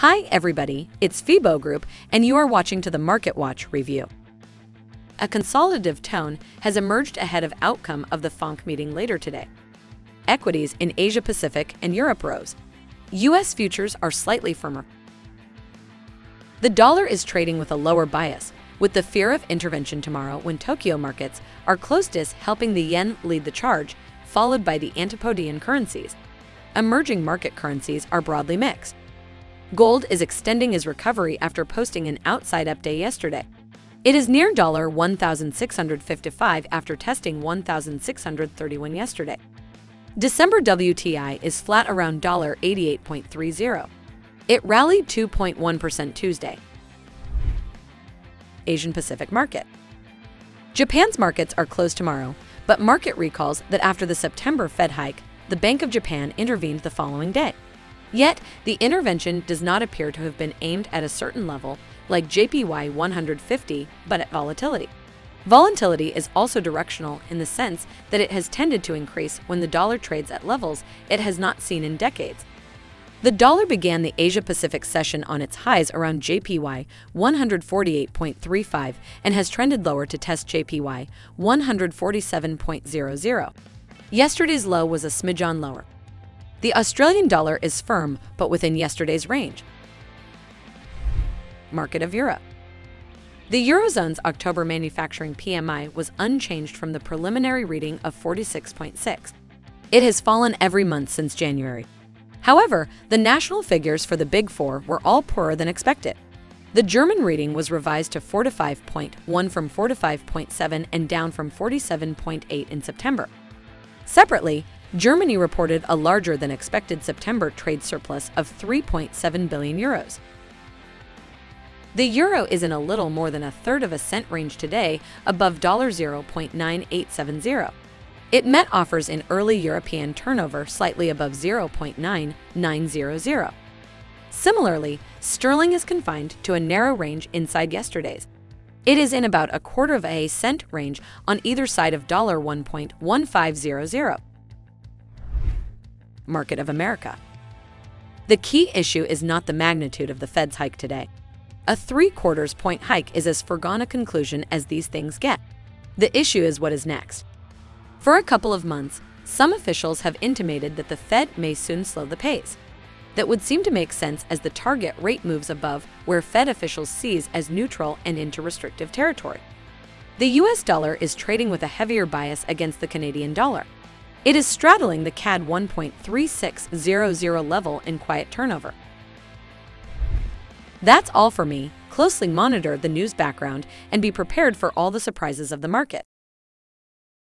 Hi, everybody. It's FIBO Group, and you are watching to the Market Watch review. A consolidative tone has emerged ahead of outcome of the FOMC meeting later today. Equities in Asia Pacific and Europe rose. U.S. futures are slightly firmer. The dollar is trading with a lower bias, with the fear of intervention tomorrow when Tokyo markets are closest helping the yen lead the charge, followed by the Antipodean currencies. Emerging market currencies are broadly mixed. Gold is extending his recovery after posting an outside up day yesterday. It is near $1,655 after testing 1,631 yesterday. December WTI is flat around $88.30. It rallied 2.1% Tuesday. Asian Pacific market. Japan's markets are closed tomorrow, but market recalls that after the September Fed hike, the Bank of Japan intervened the following day. Yet, the intervention does not appear to have been aimed at a certain level, like JPY 150, but at volatility. Volatility is also directional in the sense that it has tended to increase when the dollar trades at levels it has not seen in decades. The dollar began the Asia Pacific session on its highs around JPY 148.35 and has trended lower to test JPY 147.00. Yesterday's low was a smidge on lower, the Australian dollar is firm, but within yesterday's range. Market of Europe. The Eurozone's October manufacturing PMI was unchanged from the preliminary reading of 46.6. It has fallen every month since January. However, the national figures for the Big Four were all poorer than expected. The German reading was revised to 45.1 from 45.7 and down from 47.8 in September. Separately, Germany reported a larger than expected September trade surplus of 3.7 billion euros. The euro is in a little more than a third of a cent range today, above $0.9870. It met offers in early European turnover slightly above 0.9900. Similarly, sterling is confined to a narrow range inside yesterday's. It is in about a quarter of a cent range on either side of $1.1500 market of America. The key issue is not the magnitude of the Fed's hike today. A three quarters point hike is as foregone a conclusion as these things get. The issue is what is next. For a couple of months, some officials have intimated that the Fed may soon slow the pace. That would seem to make sense as the target rate moves above where Fed officials sees as neutral and into restrictive territory. The US dollar is trading with a heavier bias against the Canadian dollar. It is straddling the CAD 1.3600 level in quiet turnover. That's all for me. Closely monitor the news background and be prepared for all the surprises of the market.